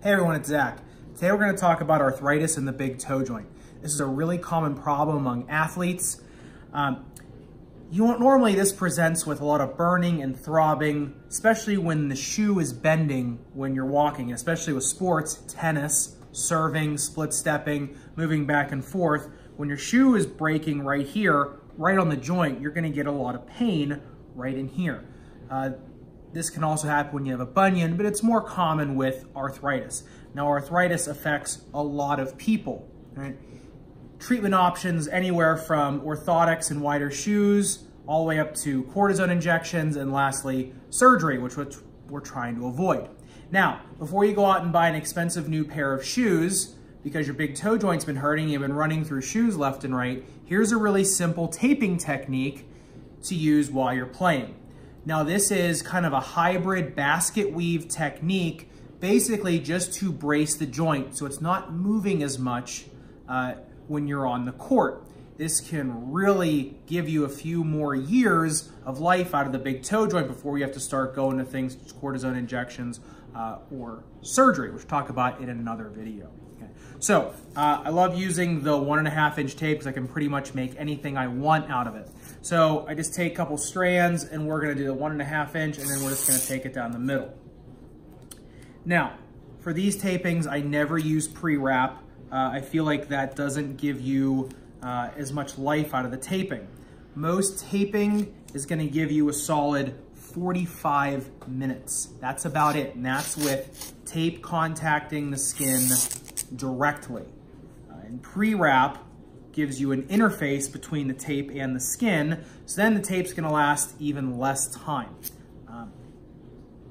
Hey everyone, it's Zach. Today we're going to talk about arthritis in the big toe joint. This is a really common problem among athletes. Um, you normally this presents with a lot of burning and throbbing, especially when the shoe is bending when you're walking, especially with sports, tennis, serving, split stepping, moving back and forth. When your shoe is breaking right here, right on the joint, you're gonna get a lot of pain right in here. Uh, this can also happen when you have a bunion, but it's more common with arthritis. Now, arthritis affects a lot of people. Right? Treatment options anywhere from orthotics and wider shoes, all the way up to cortisone injections, and lastly, surgery, which we're trying to avoid. Now, before you go out and buy an expensive new pair of shoes, because your big toe joint's been hurting, you've been running through shoes left and right, here's a really simple taping technique to use while you're playing. Now this is kind of a hybrid basket weave technique, basically just to brace the joint so it's not moving as much uh, when you're on the court. This can really give you a few more years of life out of the big toe joint before you have to start going to things, cortisone injections uh, or surgery, which we'll talk about in another video. Okay. So uh, I love using the one and a half inch tape because I can pretty much make anything I want out of it. So I just take a couple strands and we're gonna do the one and a half inch and then we're just gonna take it down the middle. Now, for these tapings, I never use pre-wrap. Uh, I feel like that doesn't give you uh, as much life out of the taping. Most taping is gonna give you a solid 45 minutes. That's about it, and that's with tape contacting the skin directly. Uh, and pre-wrap gives you an interface between the tape and the skin, so then the tape's gonna last even less time. Um,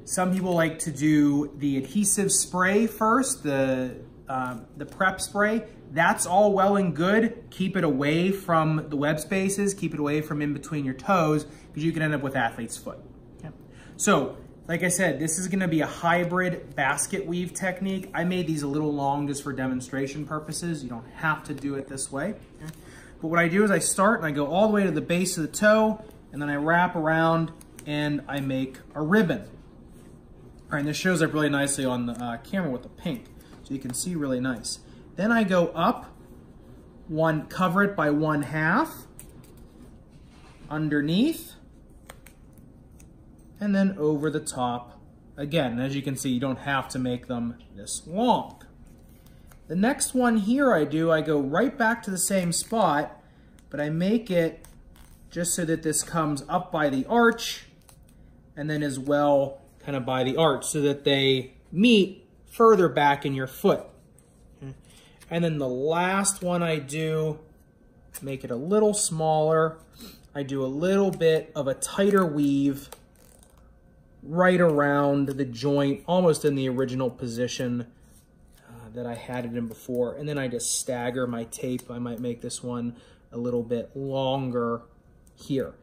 some people like to do the adhesive spray first, the, uh, the prep spray. That's all well and good. Keep it away from the web spaces, keep it away from in between your toes, because you can end up with athlete's foot. So like I said, this is gonna be a hybrid basket weave technique. I made these a little long just for demonstration purposes. You don't have to do it this way. But what I do is I start and I go all the way to the base of the toe, and then I wrap around and I make a ribbon. All right, and this shows up really nicely on the uh, camera with the pink, so you can see really nice. Then I go up, one, cover it by one half, underneath, and then over the top again. As you can see, you don't have to make them this long. The next one here I do, I go right back to the same spot, but I make it just so that this comes up by the arch and then as well kind of by the arch so that they meet further back in your foot. And then the last one I do, make it a little smaller. I do a little bit of a tighter weave right around the joint, almost in the original position uh, that I had it in before. And then I just stagger my tape. I might make this one a little bit longer here.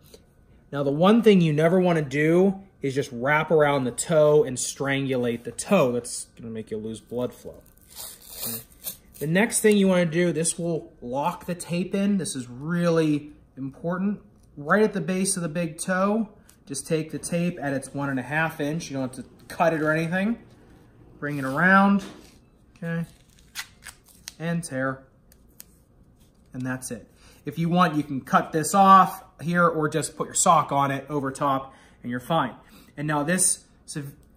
Now, the one thing you never want to do is just wrap around the toe and strangulate the toe. That's going to make you lose blood flow. Okay. The next thing you want to do, this will lock the tape in. This is really important. Right at the base of the big toe, just take the tape at its one and a half inch. You don't have to cut it or anything. Bring it around, okay, and tear. And that's it. If you want, you can cut this off here or just put your sock on it over top and you're fine. And now this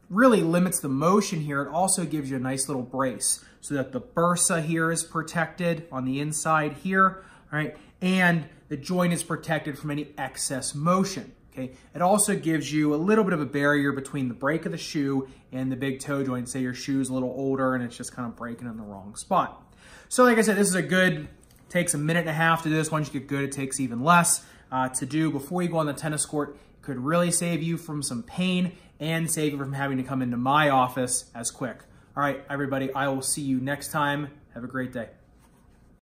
really limits the motion here. It also gives you a nice little brace so that the bursa here is protected on the inside here, right? And the joint is protected from any excess motion. Okay, it also gives you a little bit of a barrier between the break of the shoe and the big toe joint. Say your shoe's a little older and it's just kind of breaking in the wrong spot. So like I said, this is a good, takes a minute and a half to do this. Once you get good, it takes even less uh, to do before you go on the tennis court. Could really save you from some pain and save you from having to come into my office as quick. All right, everybody, I will see you next time. Have a great day.